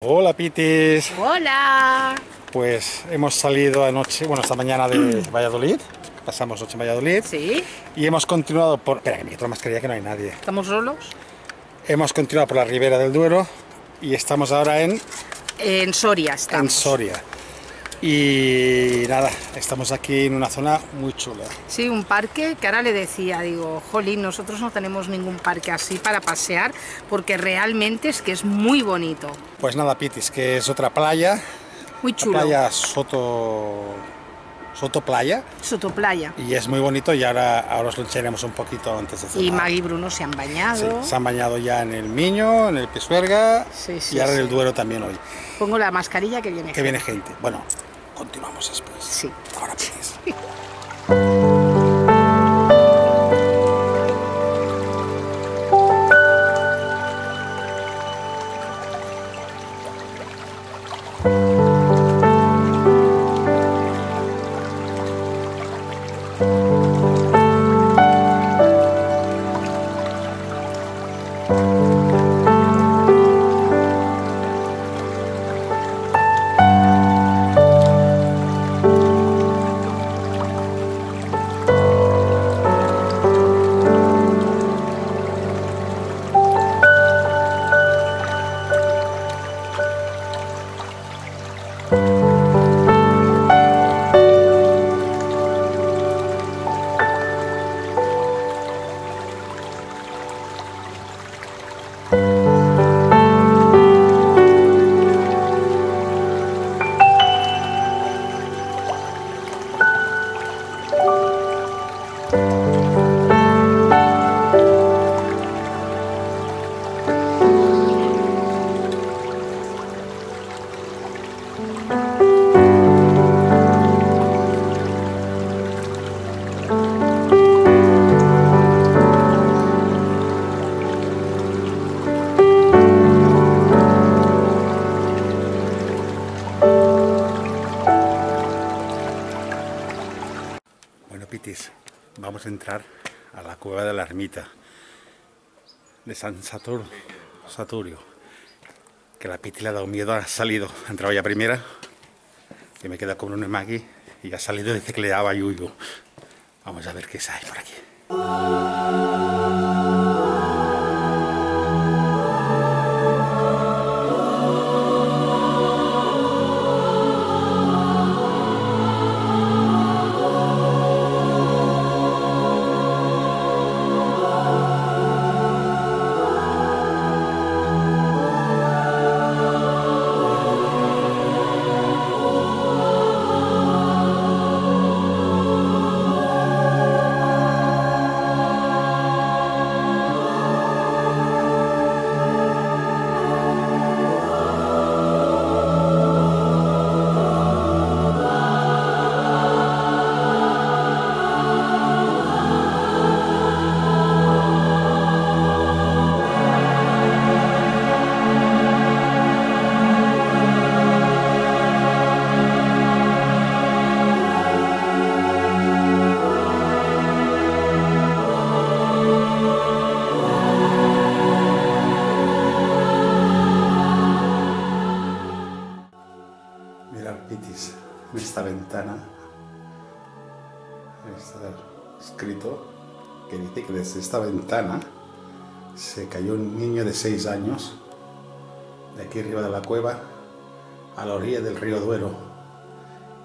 Hola Pitis, Hola. pues hemos salido anoche, bueno esta mañana de Valladolid, pasamos noche en Valladolid Sí, y hemos continuado por... Espera que me quito la mascarilla que no hay nadie. estamos solos. Hemos continuado por la ribera del Duero y estamos ahora en, En Soria en estamos. Soria. Y nada, estamos aquí en una zona muy chula. Sí, un parque que ahora le decía, digo, jolín, nosotros no tenemos ningún parque así para pasear porque realmente es que es muy bonito, Pues nada Pitis, que es otra playa, muy la chulo. playa Soto, Soto Playa Sotoplaya. y es muy bonito y ahora, ahora os lo enseñaremos un poquito antes de cenar. Y Maggie y Bruno se han Sí, bañado. se han bañado ya en el Miño, en el Pisuerga Sí, sí, y ahora en el. Duero también hoy. Pongo la mascarilla que viene. Que viene gente. Bueno, continuamos después. Sí. Ahora pues. Pitis, vamos a entrar a la cueva de la ermita de San Satur, Saturio. Que la Piti le ha dado miedo, ha salido, ha entrado ya primera, que me queda con un Maggie y ha salido dice que le daba yuyu. Vamos a ver qué hay por aquí. Mirad, Pitis, en esta ventana está escrito que dice que desde esta ventana se cayó un niño de 6 años de aquí arriba de la cueva a la orilla del río Duero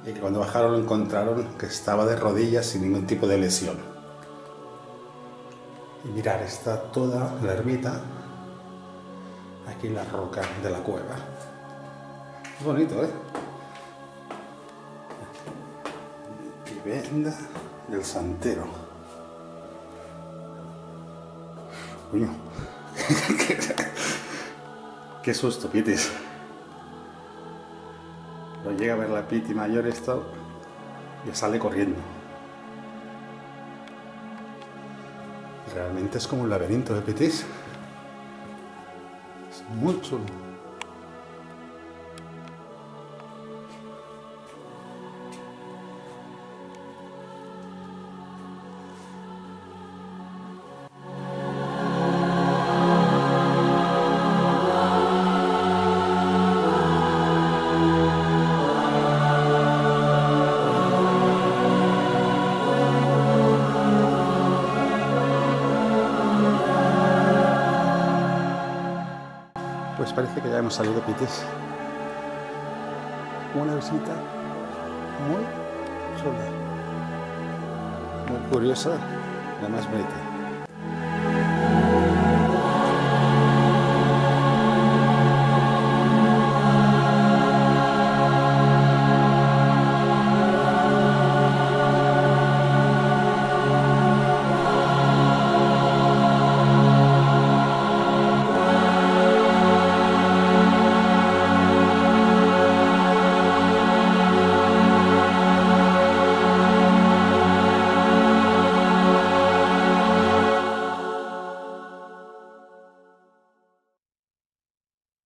y que cuando bajaron lo encontraron que estaba de rodillas sin ningún tipo de lesión. Y mirar, está toda la ermita aquí en la roca de la cueva. Es bonito, ¿eh? Vivenda del Santero. Coño. Qué susto, Pitis. Lo llega a ver la Piti mayor esto y sale corriendo. Realmente es como un laberinto de Pitis. Es muy chulo. Parece que ya hemos salido, Pitis. Una visita muy chula, muy curiosa, la más bonita.